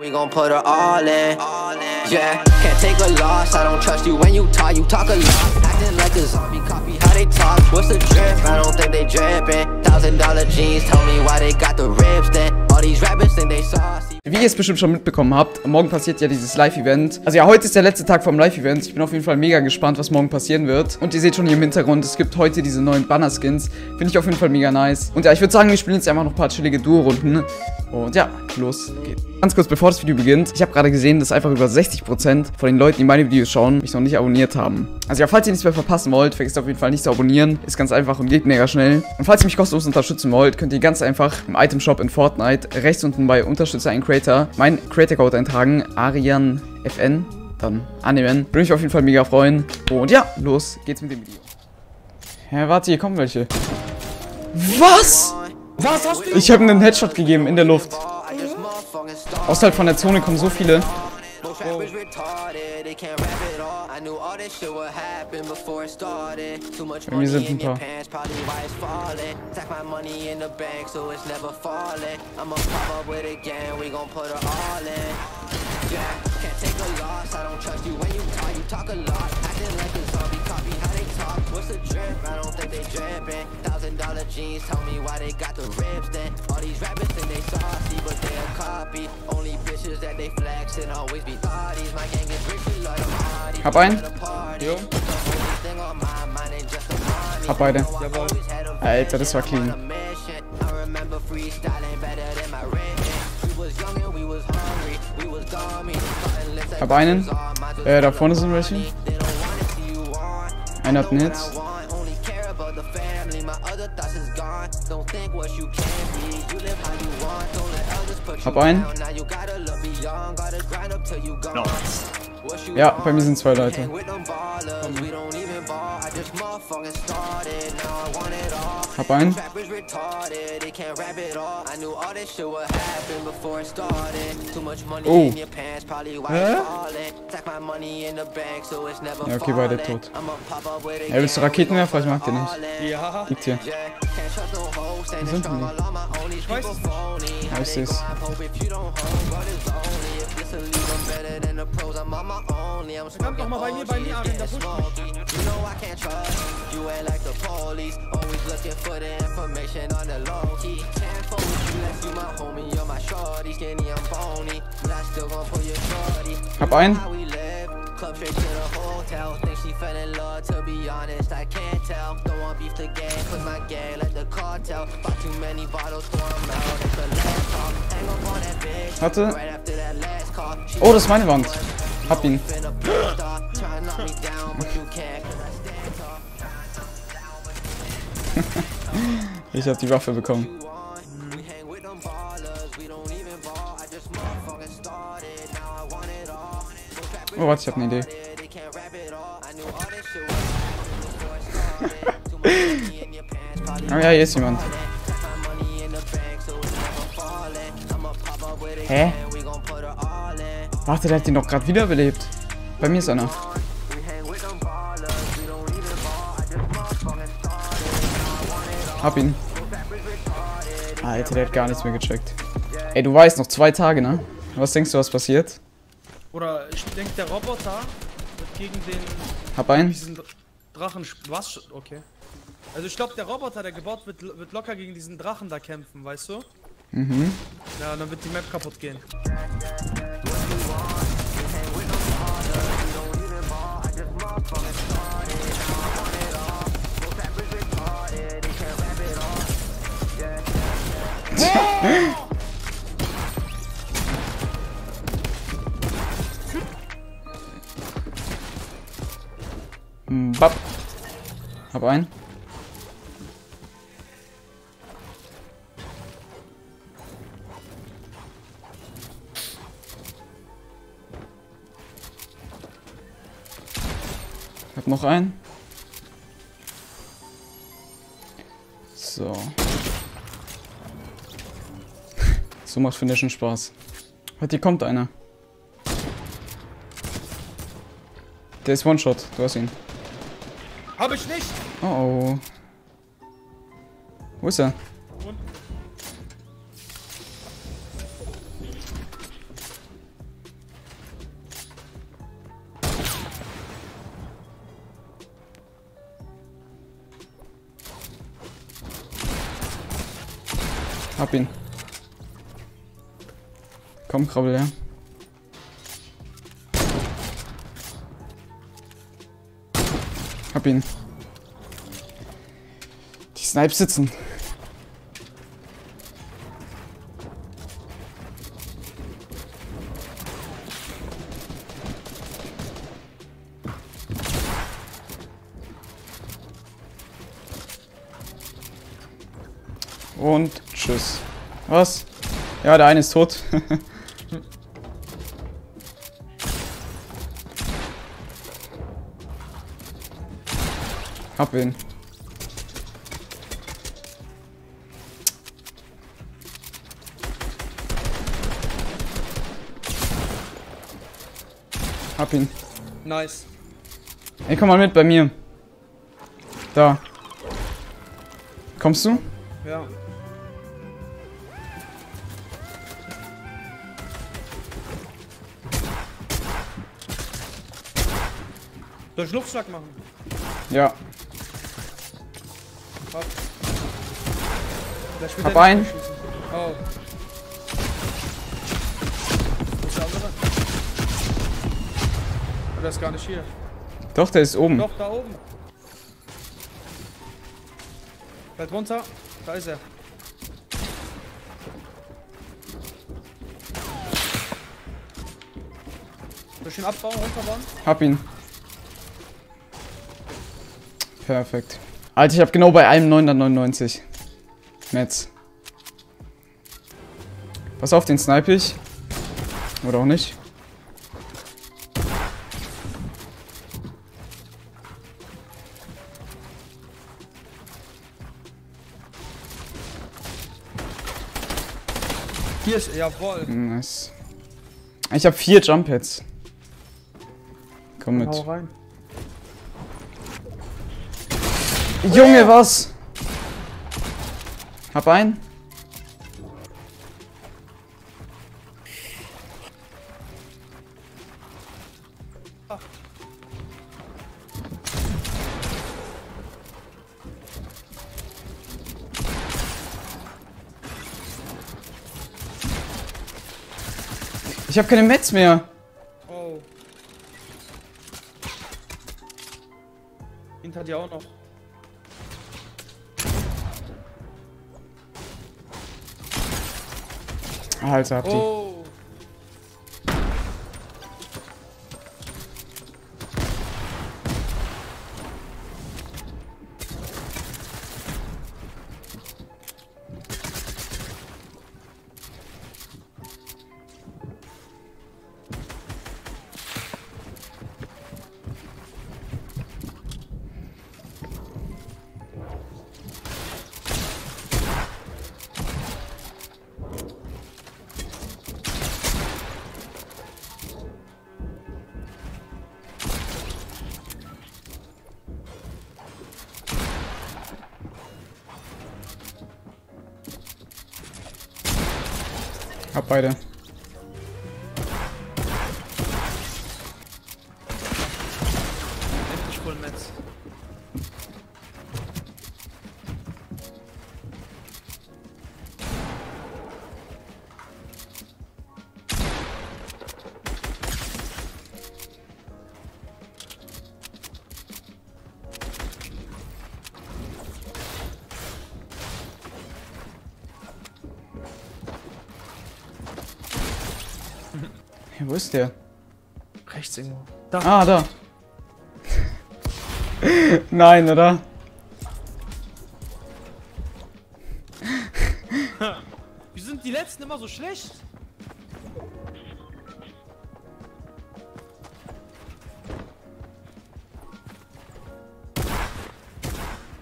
We gon' put her all in. Yeah, can't take a loss. I don't trust you when you talk. You talk a lot, acting like a zombie. Copy how they talk. What's the drip? I don't think they drippin'. Thousand dollar jeans. Tell me why they got the ribs. Then all these rappers think they saucy. Wie ihr es bestimmt schon mitbekommen habt, morgen passiert ja dieses Live-Event. Also ja, heute ist der letzte Tag vom Live-Event. Ich bin auf jeden Fall mega gespannt, was morgen passieren wird. Und ihr seht schon hier im Hintergrund, es gibt heute diese neuen Banner-Skins. Finde ich auf jeden Fall mega nice. Und ja, ich würde sagen, wir spielen jetzt einfach noch ein paar chillige Duo-Runden. Und ja, los geht's. Ganz kurz, bevor das Video beginnt, ich habe gerade gesehen, dass einfach über 60% von den Leuten, die meine Videos schauen, mich noch nicht abonniert haben. Also ja, falls ihr nichts mehr verpassen wollt, vergesst auf jeden Fall nicht zu abonnieren. Ist ganz einfach und geht mega schnell. Und falls ihr mich kostenlos unterstützen wollt, könnt ihr ganz einfach im Item Shop in Fortnite rechts unten bei Unterstütze einen Creator mein Creator Code eintragen, ArianFN, dann annehmen. Würde mich auf jeden Fall mega freuen. Und ja, los geht's mit dem Video. Ja, warte, hier kommen welche. Was? Was hast du? Ich habe einen Headshot gegeben in der Luft. Außerhalb von der Zone kommen so viele. Much Bei mir money sind ein in your paar. pants, probably why it's falling. Stack my money in the bank, so it's never falling. I'ma pop up with it again, we gon' put her all in. Yeah, can't take a loss, I don't trust you when you talk, you talk a lot. Drip? I don't think they drippin'. Thousand dollar jeans, tell me why they got the ribs then. All these rappers think they saucy, but they a copy. Only bitches that they flex and always be thotties. My gang is rich, them hardy. Hab einen. Jo. Hab beide. Jawohl. Alter, das war clean. Hab einen. Äh, da vorne sind welche. Einer hat einen Hit. Hab einen. Ja, bei mir sind zwei Leute. Hab einen. Oh. Ja, okay, beide tot. Ja, willst du Raketenwerfer? Ich mag den nicht. Ja. Liegt hier. Wo sind denn die? Ich weiß es nicht. Ja, ich seh's. Verdammt noch mal bei mir, bei mir, Arjen, da pusht mich. Police. Always looking for the information on the low key. Can't with you unless you my homie, you're my shorty. Skinny, I'm bony, but I still gon' pull your shorty. Hab einen. How we live, club straight to the hotel. Think she fell in love, to be honest, I can't tell. Don't want beef to gang, cause my gang like the cartel. Bought too many bottles, throw 'em out, it's the last call. Hang up on that bitch, right after that last call. Oh, das ist meine Wand. Hab ihn. Want it all. No trap Oh, warte, ich hab eine Idee. Oh ja, hier ist jemand. Hä? Warte, der hat den doch gerade wiederbelebt. Bei mir ist einer. Hab ihn. Alter, der hat gar nichts mehr gecheckt. Ey, du weißt, noch zwei Tage, ne? Was denkst du, was passiert? Oder ich denke, der Roboter wird gegen den Hab einen. diesen Drachen. Was? Okay. Also ich glaube, der Roboter, der gebaut wird, wird locker gegen diesen Drachen da kämpfen, weißt du? Mhm. Ja, dann wird die Map kaputt gehen. Bap. Hab einen. Hab noch einen. So. so macht schon Spaß. Warte, hier kommt einer. Der ist One-Shot, du hast ihn. Hab ich nicht! Oh oh. Wo ist er? Hab ihn. Komm, krabbel her. Ja. Hab ihn. Die Snipes sitzen. Und tschüss. Was? Ja, der eine ist tot. Hab ihn. Hab ihn. Nice. Ey, komm mal mit bei mir. Da. Kommst du? Ja. Soll ich Luftschlag machen? Ja. Hab. Vielleicht will Hab der einen. Oh. Wo ist der andere? Oh, der ist gar nicht hier. Doch, der ist oben. Doch, da oben. Fällt runter. Da ist er. Durch den abbauen, runterbauen. Hab ihn. Perfekt. Alter, ich hab genau bei einem 999. Metz. Pass auf, den snipe ich. Oder auch nicht. Hier ist, jawohl. Nice. Ich hab vier Jump Hits. Komm mit. Hau rein. Junge, was? Hab einen. Ich habe keine Mets mehr. Oh. Hinter dir auch noch. Hab die. Oh. Hab beide. Endlich voll Metz. Wo ist der? Rechts irgendwo. Ah, da. Nein, oder? Wie sind die letzten immer so schlecht?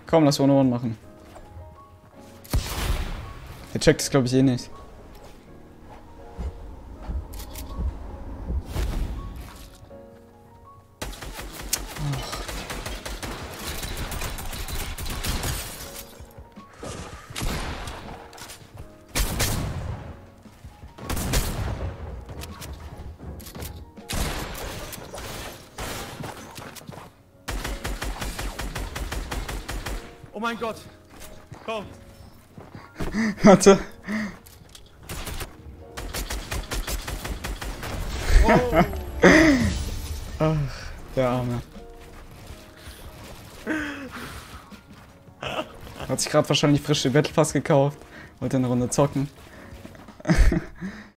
Komm, lass One One machen. Der checkt es, glaube ich, eh nicht. Mein Gott. Komm. Warte. Oh. Ach, der Arme. Hat sich gerade wahrscheinlich frische Battle Pass gekauft. Wollte eine Runde zocken.